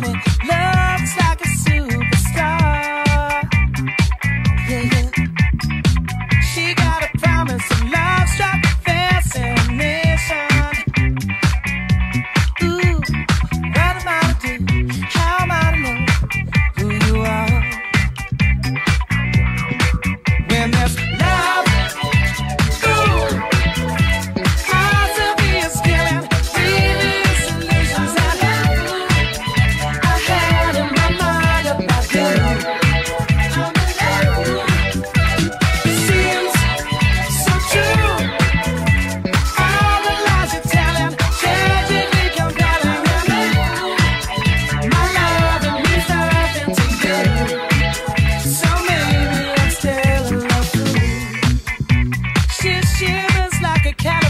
planet. shivers like a cat.